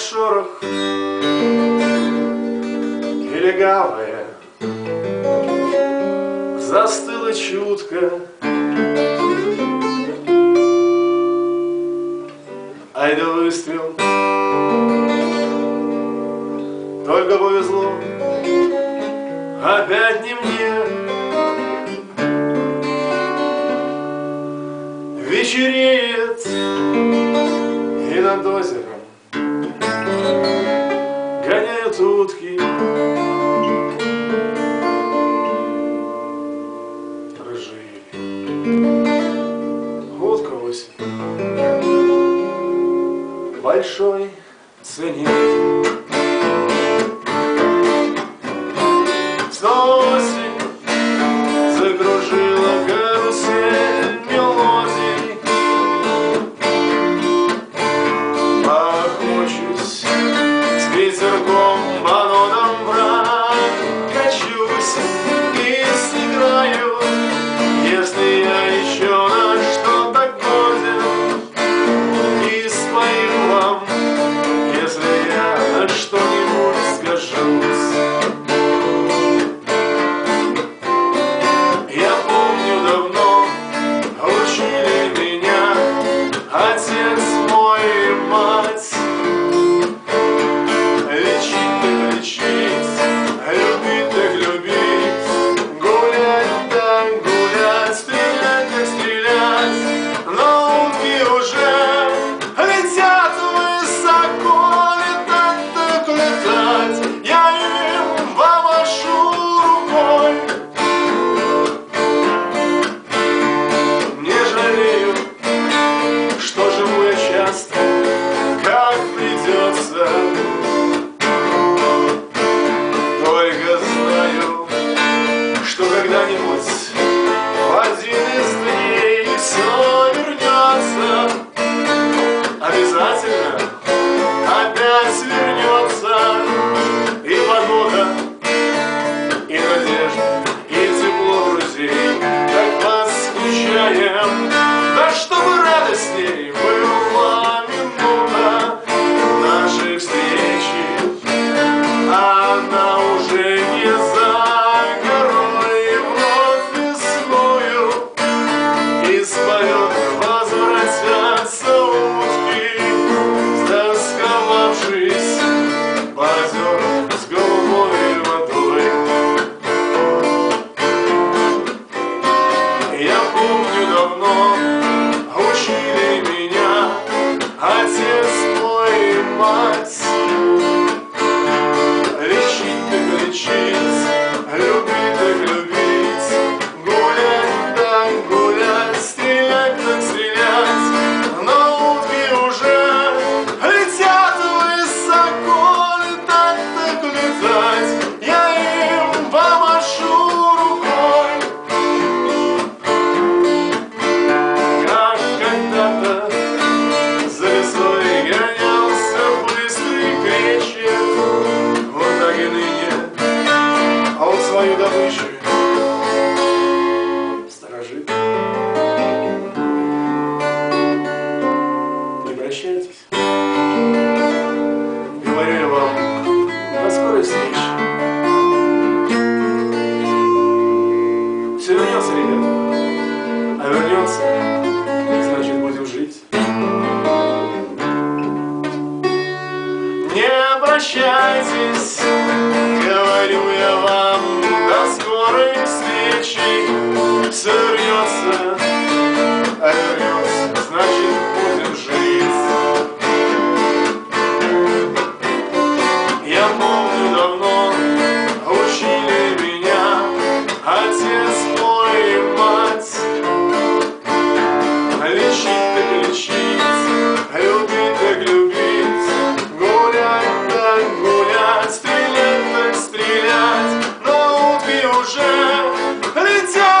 шорох. И легавая. Застыла чутко. Ай да выстрел. Только повезло. Опять не мне. Вечереет. И над озером сутки. Прожили. Восемь. Большой цене. Снова отец мой и мать. сердце рвется, а рвется, значит будем жить. Я помню давно учили меня отец мой и мать. Лечить так лечить, любить так любить, гулять так гулять, стрелять так стрелять, на убей уже. Летят!